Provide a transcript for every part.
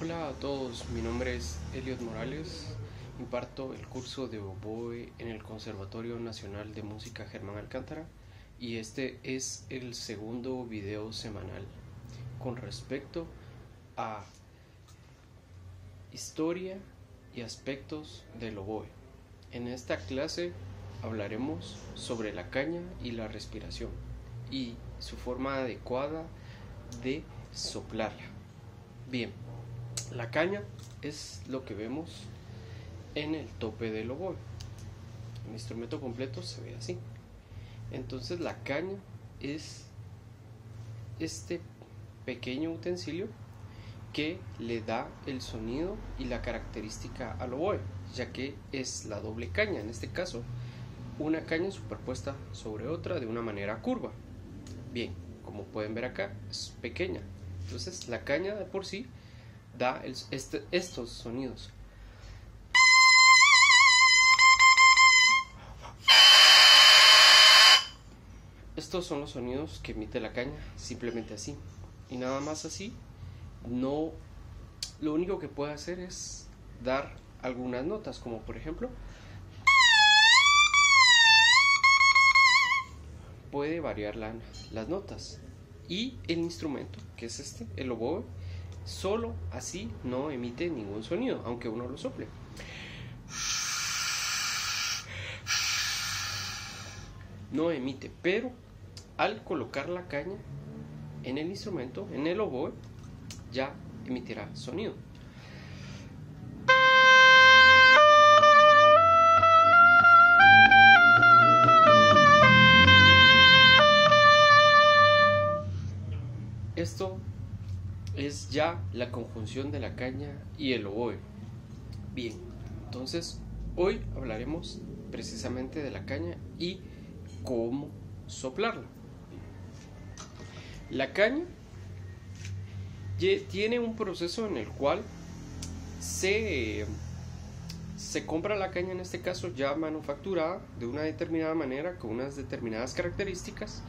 Hola a todos, mi nombre es Eliot Morales, imparto el curso de oboe en el Conservatorio Nacional de Música Germán Alcántara y este es el segundo video semanal con respecto a historia y aspectos del oboe. En esta clase hablaremos sobre la caña y la respiración y su forma adecuada de soplarla. Bien, la caña es lo que vemos en el tope del oboe. El instrumento completo se ve así. Entonces la caña es este pequeño utensilio que le da el sonido y la característica al oboe, ya que es la doble caña, en este caso, una caña superpuesta sobre otra de una manera curva. Bien, como pueden ver acá, es pequeña. Entonces la caña de por sí da este, estos sonidos. Estos son los sonidos que emite la caña, simplemente así. Y nada más así, no lo único que puede hacer es dar algunas notas, como por ejemplo puede variar las notas. Y el instrumento, que es este, el oboe, Solo así no emite ningún sonido, aunque uno lo sople. No emite, pero al colocar la caña en el instrumento, en el oboe, ya emitirá sonido. Ya la conjunción de la caña y el oboe. Bien, entonces hoy hablaremos precisamente de la caña y cómo soplarla. La caña tiene un proceso en el cual se, se compra la caña en este caso ya manufacturada de una determinada manera con unas determinadas características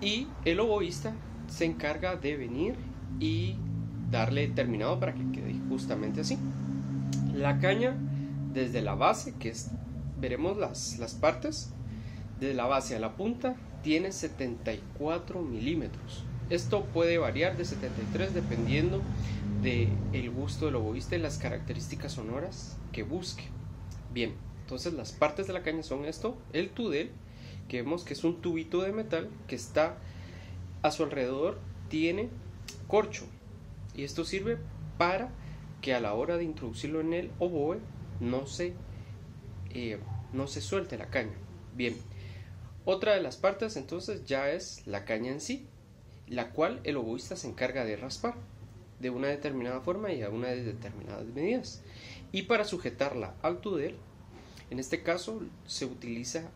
y el oboísta se encarga de venir y darle terminado para que quede justamente así. La caña desde la base, que es, veremos las, las partes, de la base a la punta tiene 74 milímetros. Esto puede variar de 73 dependiendo del el gusto del oboísta y las características sonoras que busque. Bien, entonces las partes de la caña son esto, el tudel, que vemos que es un tubito de metal que está a su alrededor, tiene corcho. Y esto sirve para que a la hora de introducirlo en el oboe no se, eh, no se suelte la caña. Bien, otra de las partes entonces ya es la caña en sí, la cual el oboísta se encarga de raspar de una determinada forma y a una de determinadas medidas. Y para sujetarla al tudel, en este caso se utiliza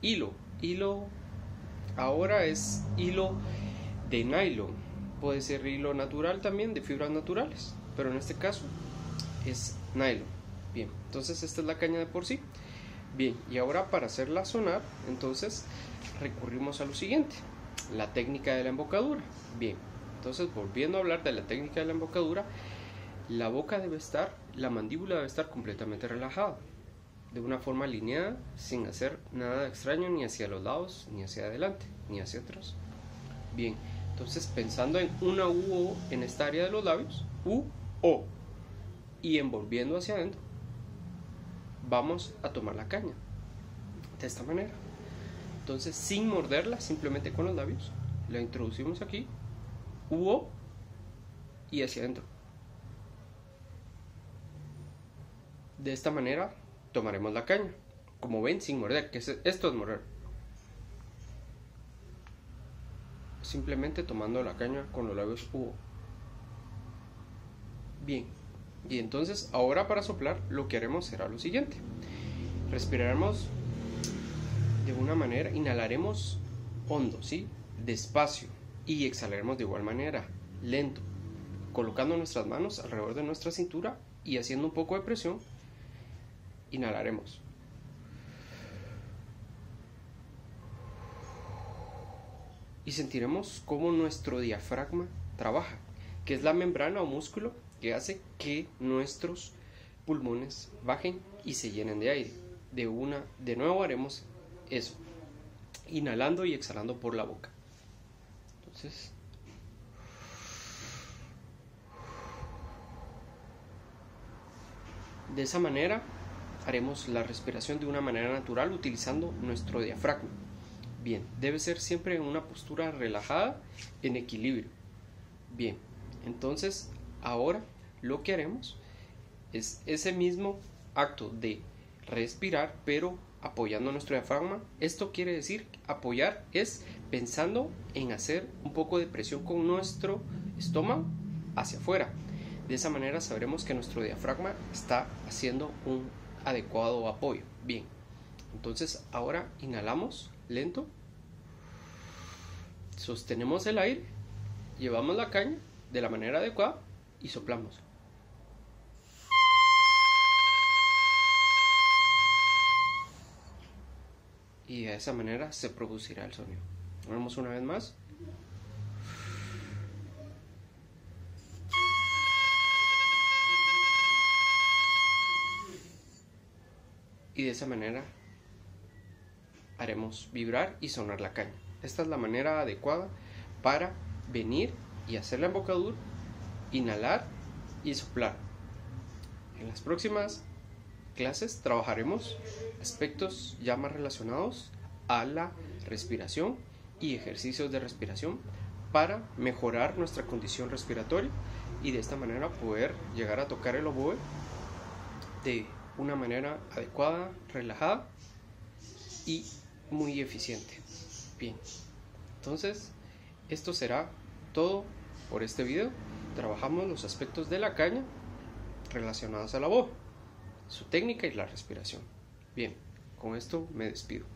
hilo. Hilo ahora es hilo de nylon puede ser hilo natural también, de fibras naturales, pero en este caso es nylon. Bien, entonces esta es la caña de por sí. Bien, y ahora para hacerla sonar, entonces recurrimos a lo siguiente, la técnica de la embocadura. Bien, entonces volviendo a hablar de la técnica de la embocadura, la boca debe estar, la mandíbula debe estar completamente relajada, de una forma alineada, sin hacer nada extraño ni hacia los lados, ni hacia adelante, ni hacia atrás. Bien, entonces, pensando en una U en esta área de los labios, U, O, y envolviendo hacia adentro, vamos a tomar la caña. De esta manera. Entonces, sin morderla, simplemente con los labios, la introducimos aquí, U, O, y hacia adentro. De esta manera tomaremos la caña. Como ven, sin morder, que esto es morder. Simplemente tomando la caña con los labios U. Bien, y entonces ahora para soplar lo que haremos será lo siguiente. Respiraremos de una manera, inhalaremos hondo, ¿sí? Despacio y exhalaremos de igual manera, lento, colocando nuestras manos alrededor de nuestra cintura y haciendo un poco de presión, inhalaremos. Y sentiremos cómo nuestro diafragma trabaja. que es la membrana o músculo que hace que nuestros pulmones bajen y se llenen de aire. De una, de nuevo haremos eso, inhalando y exhalando por la boca. Entonces, de esa manera haremos la respiración de una manera natural utilizando nuestro diafragma. Bien, debe ser siempre en una postura relajada, en equilibrio. Bien, entonces ahora lo que haremos es ese mismo acto de respirar, pero apoyando nuestro diafragma. Esto quiere decir apoyar es pensando en hacer un poco de presión con nuestro estómago hacia afuera. De esa manera sabremos que nuestro diafragma está haciendo un adecuado apoyo. Bien, entonces ahora inhalamos lento, sostenemos el aire, llevamos la caña de la manera adecuada y soplamos. Y de esa manera se producirá el sonido. Vamos una vez más. y de esa manera haremos vibrar y sonar la caña. Esta es la manera adecuada para venir y hacer la embocadura, inhalar y soplar. En las próximas clases trabajaremos aspectos ya más relacionados a la respiración y ejercicios de respiración para mejorar nuestra condición respiratoria y de esta manera poder llegar a tocar el oboe de una manera adecuada, relajada y muy eficiente. Bien, entonces esto será todo por este video. Trabajamos los aspectos de la caña relacionados a la voz, su técnica y la respiración. Bien, con esto me despido.